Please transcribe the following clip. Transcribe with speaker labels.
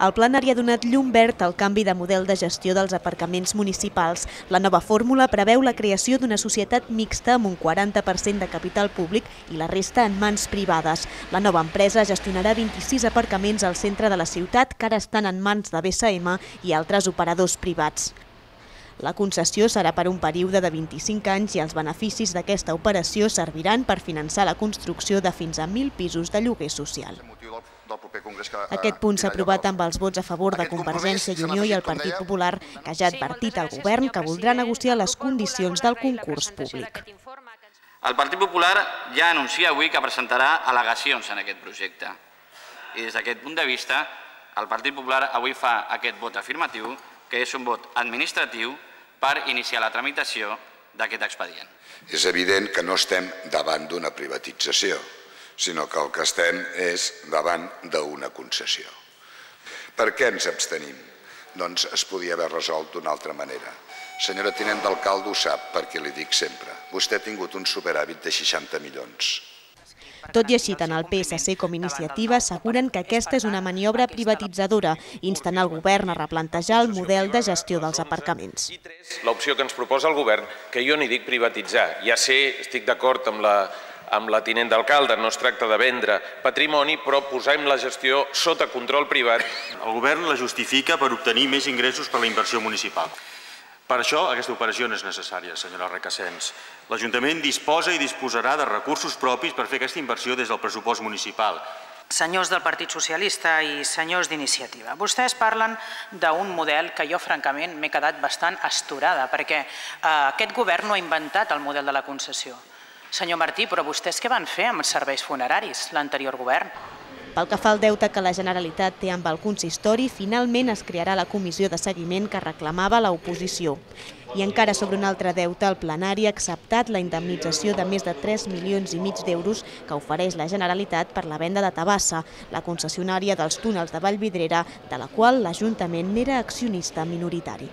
Speaker 1: El plenari ha donat llum verd al canvi de model de gestió dels aparcaments municipals. La nova fórmula preveu la creació d'una societat mixta amb un 40% de capital públic i la resta en mans privades. La nova empresa gestionarà 26 aparcaments al centre de la ciutat que ara estan en mans de BSM i altres operadors privats. La concessió serà per un període de 25 anys i els beneficis d'aquesta operació serviran per finançar la construcció de fins a 1.000 pisos de lloguer social. Aquest punt s'ha aprovat amb els vots a favor de Convergència i Unió i el Partit Popular, que ja ha advertit al govern que voldrà negociar les condicions del concurs públic.
Speaker 2: El Partit Popular ja anuncia avui que presentarà al·legacions en aquest projecte. I des d'aquest punt de vista, el Partit Popular avui fa aquest vot afirmatiu, que és un vot administratiu per iniciar la tramitació d'aquest expedient.
Speaker 3: És evident que no estem davant d'una privatització sinó que el que estem és davant d'una concessió. Per què ens abstenim? Doncs es podia haver resolt d'una altra manera. Senyora tinent d'alcalde ho sap, perquè li dic sempre. Vostè ha tingut un superàvit de 60 milions.
Speaker 1: Tot i així, tant el PSC com Iniciativa asseguren que aquesta és una maniobra privatitzadora, instant el govern a replantejar el model de gestió dels aparcaments.
Speaker 4: L'opció que ens proposa el govern, que jo n'hi dic privatitzar, ja sé, estic d'acord amb la amb la tinent d'alcalde, no es tracta de vendre patrimoni, però posem la gestió sota control privat.
Speaker 5: El govern la justifica per obtenir més ingressos per la inversió municipal. Per això aquesta operació no és necessària, senyora Recassens. L'Ajuntament disposa i disposarà de recursos propis per fer aquesta inversió des del pressupost municipal.
Speaker 6: Senyors del Partit Socialista i senyors d'Iniciativa, vostès parlen d'un model que jo, francament, m'he quedat bastant asturada, perquè eh, aquest govern no ha inventat el model de la concessió. Senyor Martí, però vostès què van fer amb els serveis funeraris, l'anterior govern?
Speaker 1: Pel que fa al deute que la Generalitat té amb el consistori, finalment es crearà la comissió de seguiment que reclamava l'oposició. I encara sobre un altre deute, el plenari ha acceptat la indemnització de més de 3 milions i mig d'euros que ofereix la Generalitat per la venda de Tabassa, la concessionària dels túnels de Vallvidrera, de la qual l'Ajuntament n'era accionista minoritari.